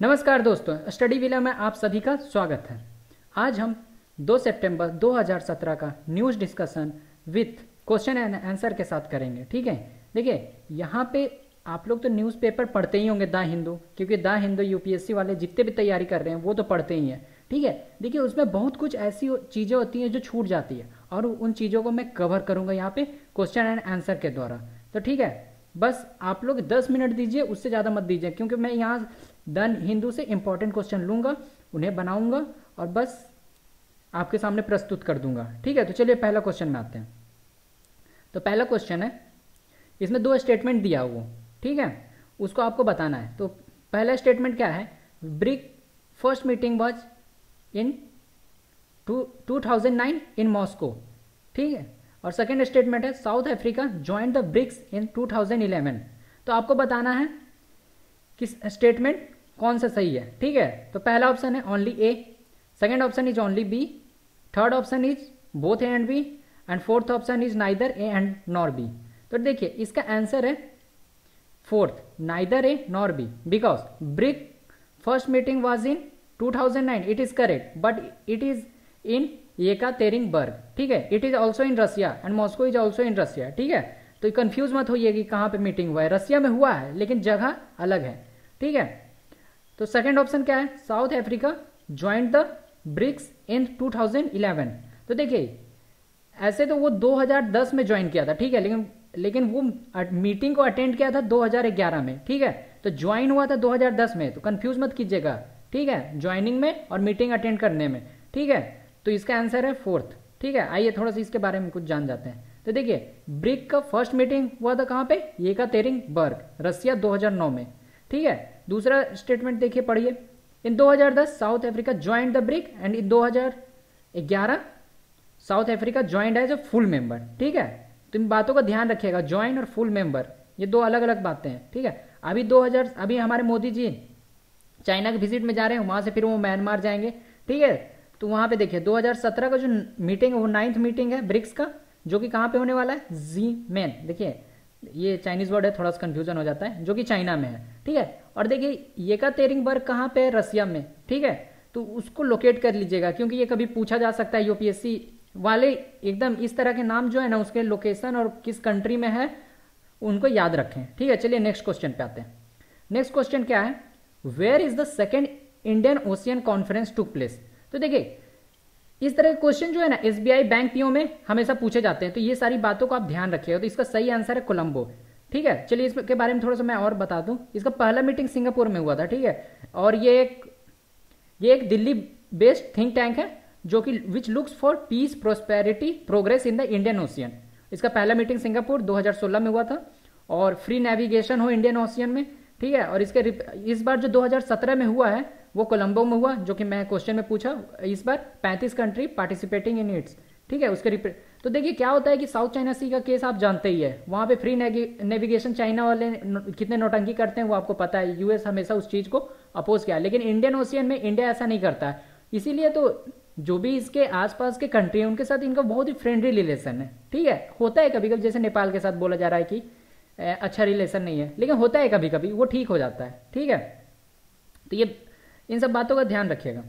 नमस्कार दोस्तों, study villa में आप सभी का स्वागत है। आज हम 2 सितंबर 2017 का news discussion with question and answer के साथ करेंगे, ठीक है? देखिए, यहाँ पे आप लोग तो न्यूज़पेपर पढ़ते ही होंगे द हिंदू, क्योंकि द हिंदू यूपीएससी वाले जितने भी तैयारी कर रहे हैं, वो तो पढ़ते ही हैं, ठीक है? देखिए, उसमें बहुत कुछ ऐसी चीज़ें होती हैं जो छूट जाती है, और उन चीज़ों को मैं कवर करूँगा यहाँ पे क्वेश्चन एंड आंसर के द्वारा। तो ठीक है, बस आप लोग 10 मिनट दीजिए, उससे ज़्यादा मत दीजिए, क्योंकि मैं यहाँ द हिंदू से इंपॉर्टेंट क्वेश्चन लूँगा, उन्हें बनाऊँगा और बस आपके सामने प्रस्तुत कर दूँगा। ठीक है तो चलिए पहला क्वेश्चन में आते हैं। तो पहला क्वेश्चन है इसमें दो स्टेटमेंट दिया हुआ ठीक है? उसको आपको बताना है। तो पहला स्टेटमेंट क्या है? BRIC first meeting was in two two thousand nine in Moscow ठीक है? और सेकेंड स्टेटमेंट है South Africa join the BRICS in 2011 तो आपको बताना है, किस स्टेटमेंट कौन सा सही है? ठीक है? तो पहला ऑप्शन है only A second option is only B third option is both A and B and fourth option is neither A and nor B तो देखिए, इसका आंसर है fourth neither A nor B because BRIC first meeting was in 2009 it is correct but it is in Yekaterinburg ठीक है? It is also in Russia and Moscow is also in Russia ठीक है? तो confuse मत होइए कि कहाँ पे मीटिंग हुआ है। रसिया में हुआ है, लेकिन जगह अलग है। ठीक है? तो सेकेंड ऑप्शन क्या है? South Africa joined the BRICS in 2011 तो देखिए, ऐसे तो वो 2010 में ज्वाइन किया था, ठीक है, लेकिन लेकिन वो मीटिंग को अटेंड किया था 2011 में, ठीक है? तो ज्वाइन हुआ था 2010 में तो कंफ्यूज मत कीजिएगा, ठीक है? ज्वाइनिंग में और मीटिंग अटेंड करने में, ठीक है? तो इसका आंसर है फोर्थ ठीक है? आइए थोड़ा सा इसके बारे में कुछ जान जाते हैं। तो देखिए ब्रिक का फ़र्स्ट मीटिंग हुआ था कहाँ पे? ये का तेरिंग बर्ग रसिया 2009 में, ठीक है? दूसरा स्टेटमेंट देखिए, पढ़िए। In 2010 South Africa joined the BRIC and in 2011 South Africa joined as a full member ठीक है? तो इन बातों का ध्यान रखिएगा ज्वाइन और फुल मेंबर ये दो अलग अलग बातें हैं, ठीक है? अभी 2000 अभी हमारे मोदी जी चाइना के विज़िट में जा रहे हैं, वहाँ से फिर वो म्यांमार जाएँगे, ठीक है? तो वहाँ पे देखिए 2017 का जो मीटिंग है, वो नाइन्थ मीटिंग है ब्रिक्स का, जो कि कहाँ पे होने वाला है? जी मैन देखिए ये चाइनीज़ वर्ड है, थोड़ा सा कंफ्यूजन हो जाता है, जो कि चाइना में है, ठीक है? और देखिए, ये का तेरिंगबर्ग कहाँ पे है? रसिया में, ठीक है? तो उसको लोकेट कर लीजिएगा, क्योंकि ये कभी पूछा जा सकता है यूपीएससी वाले, एकदम इस तरह के नाम जो है ना, उसके लोकेशन और किस कंट्री में है, उनको याद रखें, ठीक है? चलिए नेक्स्ट क्वेश्चन पे आते हैं। नेक्स्ट क्वेश्चन क्या है? Where is the second Indian Ocean conference took place तो देखिए इस तरह के क्वेश्चन जो है ना एसबीआई बैंक पीओ में हमेशा पूछे जाते हैं। तो ये सारी बातों को आप ध्यान रखिएगा तो इसका सही आंसर है कोलंबो। ठीक है? चलिए इसके बारे में थोड़ा सा मैं और बता दूँ। इसका पहला मीटिंग सिंगापुर में हुआ था, ठीक है? और ये एक ये एक दिल्ली बेस्ड थिंक टैंक है, जो कि which looks for peace prosperity progress in the Indian Ocean इसका पहला मीटिंग सिंगापुर 2016 में हुआ था और फ्री नेविगेशन हो इंडियन ओशियन में, ठीक है? और इसके इस बार जो 2017 में हुआ है वो कोलंबो में हुआ, जो कि मैं क्वेश्चन में पूछा इस बार 35 कंट्री पार्टिसिपेटिंग इन इट्स ठीक है, उसके तो देखिए, क्या होता है कि साउथ चाइना सी का केस आप जानते ही है। वहाँ पे फ्री नेविगेशन चाइना वाले कितने नोटंकी करते हैं, वो आपको पता है। यूएस हमेशा उस चीज़ को अपोज किया। लेकिन इंडियन ओशियन में इंडिया ऐसा नहीं करता है। इसीलिए तो जो भी इसके आसपास के कंट्री है, उनके साथ इनका बहुत ही फ्रेंडली रिलेशन है। ठीक है, होता है कभी कभी जैसे नेपाल के साथ बोला जा रहा है कि अच्छा रिलेशन नहीं है। लेकिन होता है कभी कभी वो ठीक हो जाता है। ठीक है? तो ये इन सब बातों का ध्यान रखिएगा।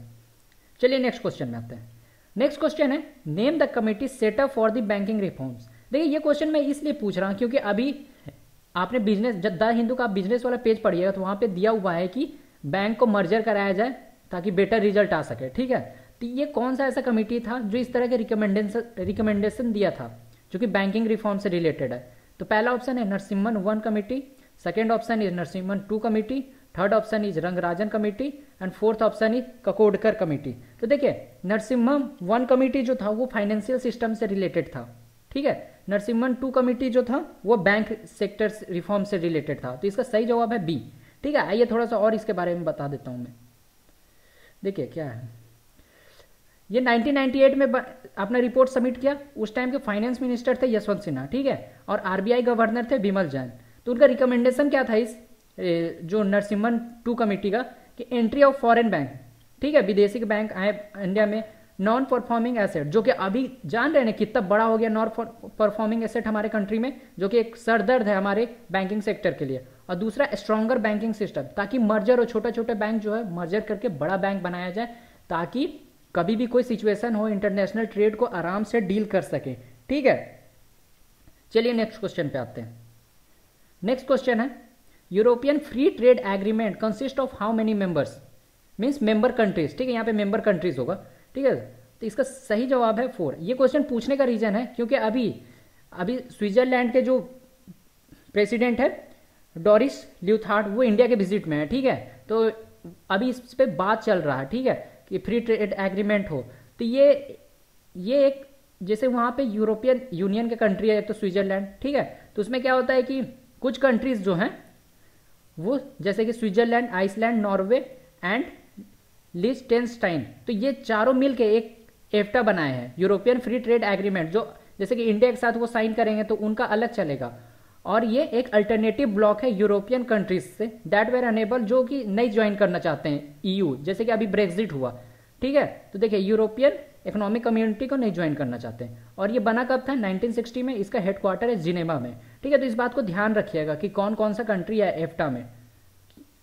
चलिए नेक्स्ट क्वेश्चन में आते हैं। नेक्स्ट क्वेश्चन है name the committee set up for the banking reforms देखिए, ये क्वेश्चन मैं इसलिए पूछ रहा हूँ क्योंकि अभी आपने बिज़नेस जब द हिंदू का बिज़नेस वाला पेज पढ़िएगा तो वहाँ पे दिया हुआ है कि बैंक को मर्जर कराया जाए ताकि बेटर रिज़ल्ट आ सके, ठीक है? तो ये कौन सा ऐसा कमिटी था जो इस तरह के रिकमेंडेशन रिकमेंडेशन दिया था, जो कि बैंकिंग रिफॉर्म से रिलेटेड है? तो पहला ऑप्शन है Narasimhan one committee second option is Narasimhan two committee third option is Rangarajan committee and fourth option is Kakodkar committee तो देखिए नरसिम्हम वन कमेटी जो था, वो फाइनेंशियल सिस्टम से रिलेटेड था। ठीक है? नरसिम्हन टू कमेटी जो था, वो बैंक सेक्टर रिफॉर्म से रिलेटेड था। तो इसका सही जवाब है बी ठीक है? आइए थोड़ा सा और इसके बारे में बता देता हूँ मैं। देखिए, क्या है? ये 1998 में अपना रिपोर्ट सबमिट किया। उस टाइम के फाइनेंस मिनिस्टर थे यशवंत सिन्हा। ठीक है? और आरबीआई गवर्नर थे बिमल जैन। तो उनका रिकमेंडेशन क्या था इस? जो नरसिम्हन टू कमेटी का, कि एंट्री ऑफ़ फॉरेन बैंक ठीक है, विदेशी बैंक आए इंडिया में नॉन परफॉर्मिंग एसेट जो कि अभी जान रहे हैं कितना बड़ा हो गया नॉन परफॉर्मिंग एसेट हमारे कंट्री में, जो कि एक सरदर्द है हमारे बैंकिंग सेक्टर के लिए। और दूसरा स्ट्रॉन्गर बैंकिंग सिस्टम ताकि मर्जर और छोटे छोटे बैंक जो है मर्जर करके बड़ा बैंक बनाया जाए, ताकि कभी भी कोई सिचुएशन हो इंटरनेशनल ट्रेड को आराम से डील कर सके। ठीक है? चलिए नेक्स्ट क्वेश्चन पे आते हैं। नेक्स्ट क्वेश्चन है European free trade agreement consist of how many members? Means member countries, ठीक है, यहाँ पे मेंबर कंट्रीज़ होगा, ठीक है? तो इसका सही जवाब है फोर ये क्वेश्चन पूछने का रीजन है, क्योंकि अभी अभी स्विट्जरलैंड के जो प्रेसिडेंट है, डोरिस ल्यूथार्ड वो इंडिया के विज़िट में है, ठीक है? तो अभी इस पर बात चल रहा है, ठीक है, कि फ्री ट्रेड एग्रीमेंट हो। तो ये ये एक, जैसे वहाँ पे यूरोपियन यूनियन के कंट्री है तो स्विट्जरलैंड, ठीक है? तो उसमें क्या होता है कि कुछ कंट्रीज़ जो हैं वो जैसे कि Switzerland, Iceland, Norway and Liechtenstein. तो ये चारों मिल के एक एफ्टा बनाए हैं, यूरोपियन फ्री ट्रेड एग्रीमेंट, जो जैसे कि इंडिया के साथ वो साइन करेंगे तो उनका अलग चलेगा। और ये एक अल्टरनेटिव ब्लॉक है यूरोपियन कंट्रीज़ से दैट वेर अनेबल जो कि नहीं ज्वाइन करना चाहते हैं ईयू e जैसे कि अभी ब्रेग्जिट हुआ। ठीक है? तो देखिए यूरोपियन इकोनॉमिक कम्युनिटी को नहीं ज्वाइन करना चाहते और ये बना कब था? 1960 में। इसका हेडक्वार्टर है जिनेमा में। ठीक है तो इस बात को ध्यान रखिएगा कि कौन कौन सा कंट्री है एफ्टा में।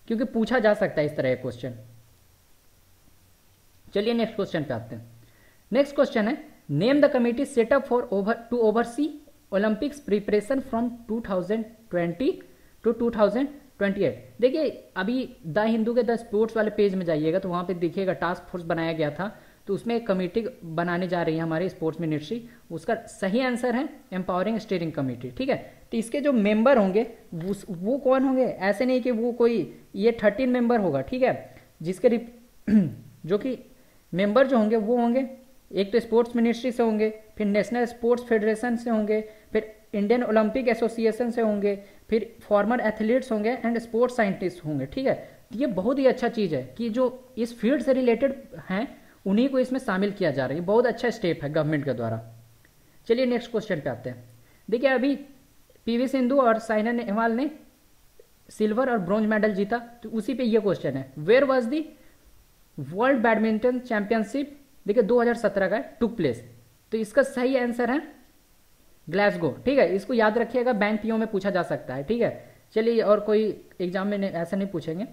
क्योंकि पूछा जा सकता है इस तरह का क्वेश्चन चलिए नेक्स्ट क्वेश्चन पे आते हैं। नेक्स्ट क्वेश्चन है name the committee set up for over to oversee Olympics preparation from 2020 to 2028 देखिए, अभी द हिंदू के द स्पोर्ट्स वाले पेज में जाइएगा तो वहाँ पे देखिएगा, टास्क फोर्स बनाया गया था तो उसमें एक कमेटी बनाने जा रही है हमारी स्पोर्ट्स मिनिस्ट्री। उसका सही आंसर है, एम्पावरिंग स्टीयरिंग कमेटी, ठीक है? तो इसके जो मेंबर होंगे वो कौन होंगे? ऐसे नहीं कि वो कोई, ये थर्टीन मेंबर होगा, ठीक है? जिसके जो कि मेंबर जो होंगे, वो होंगे। एक तो स्पोर्ट्स मिनिस्ट्री से होंगे, फिर नेशनल स्पोर्ट्स फेडरेशन से होंगे, फिर इंडियन ओलंपिक एसोसिएशन से होंगे फिर फॉर्मर एथलीट्स होंगे एंड स्पोर्ट्स साइंटिस्ट होंगे, ठीक है? ये बहुत ही अच्छा चीज़ है कि जो इस फ़ील्ड से रिलेटेड हैं, उन्हीं को इसमें शामिल किया जा रहा है। बहुत अच्छा स्टेप है गवर्नमेंट के द्वारा। चलिए नेक्स्ट क्वेश्चन पे आते हैं। देखिए, अभी पीवी सिंधु और साइना नेहवाल ने सिल्वर और ब्रॉन्ज मेडल जीता तो उसी पे ये क्वेश्चन है। Where was the world badminton championship देखिए 2017 का टुक प्लेस तो इसका सही आंसर है ग्लासगो ठीक है? इसको याद रखिएगा बैंक पीओ में पूछा जा सकता है ठीक है? चलिए और कोई एग्ज़ाम में ऐसा नहीं पूछेंगे।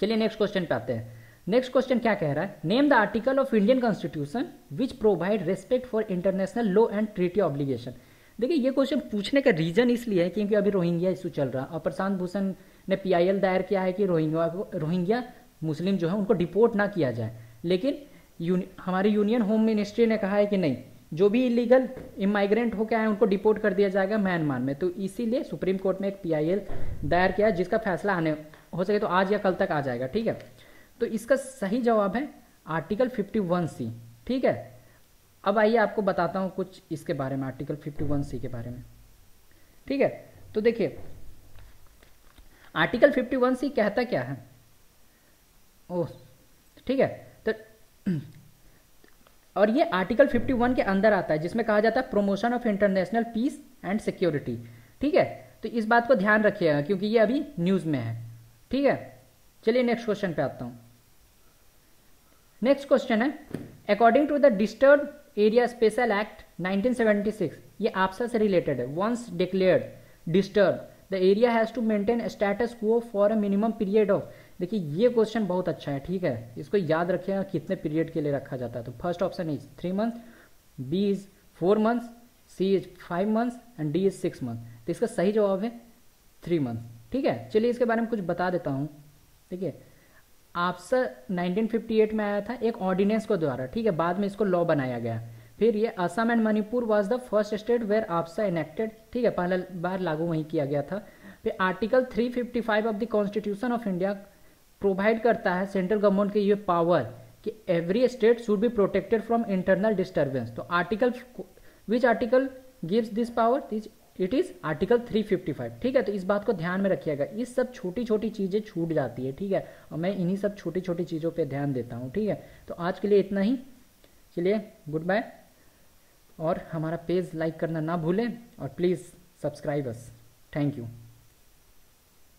चलिए नेक्स्ट क्वेश्चन पे आते हैं। नेक्स्ट क्वेश्चन क्या कह रहा है? Name the article of Indian constitution which provide respect for international law and treaty obligation देखिए ये क्वेश्चन पूछने का रीजन इसलिए है क्योंकि अभी रोहिंग्या इशू चल रहा है। और प्रशांत भूषण ने पीआईएल दायर किया है कि रोहिंग्या को रोहिंग्या मुस्लिम जो है उनको डिपोर्ट ना किया जाए। लेकिन यूनि, हमारी यूनियन होम मिनिस्ट्री ने कहा है कि नहीं जो भी इलीगल इमाइग्रेंट होकर आए उनको डिपोर्ट कर दिया जाएगा म्यांमार में। तो इसीलिए सुप्रीम कोर्ट में एक पीआईएल दायर किया जिसका फैसला आने, हो सके तो आज या कल तक आ जाएगा, ठीक है? तो इसका सही जवाब है आर्टिकल 51 सी ठीक है? अब आइए आपको बताता हूँ कुछ इसके बारे में आर्टिकल 51 सी के बारे में, ठीक है? तो देखिए आर्टिकल 51 सी कहता क्या है? ओह, ठीक है? तो और ये आर्टिकल 51 के अंदर आता है, जिसमें कहा जाता है promotion of international peace and security ठीक है? तो इस बात को ध्यान रखिएगा, क्योंकि ये अभी न्यूज़ में है। ठीक है? चलिए नेक्स्ट क्वेश्चन पे आता हूँ। नेक्स्ट क्वेश्चन है according to the disturb area special act 1976 ये आपसा से रिलेटेड है। Once declared disturb the area has to maintain status quo for a minimum period of देखिए, ये क्वेश्चन बहुत अच्छा है, ठीक है? इसको याद रखिएगा कितने पीरियड के लिए रखा जाता है। तो first option is three month B is four months C is five months and D is six month तो इसका सही जवाब है थ्री मंथ ठीक है? चलिए, इसके बारे में कुछ बता देता हूँ। ठीक है आपसे 1958 में आया था, एक ऑर्डिनेंस को द्वारा, ठीक है? बाद में इसको लॉ बनाया गया। फिर ये Assam and Manipur was the first state where AFSPA enacted ठीक है? पहला बार लागू वहीं किया गया था। फिर article 355 of the constitution of India provide करता है सेंट्रल गवर्नमेंट की ये पावर कि every state should be protected from internal disturbance तो article which article gives this power it is article 355 ठीक है तो इस बात को ध्यान में रखिएगा। इस सब छोटी छोटी चीज़ें छूट जाती है, ठीक है? और मैं इन्हीं सब छोटी छोटी चीज़ों पे ध्यान देता हूँ, ठीक है? तो आज के लिए इतना ही। चलिए गुड बाय और हमारा पेज लाइक करना ना भूलें और please subscribe us thank you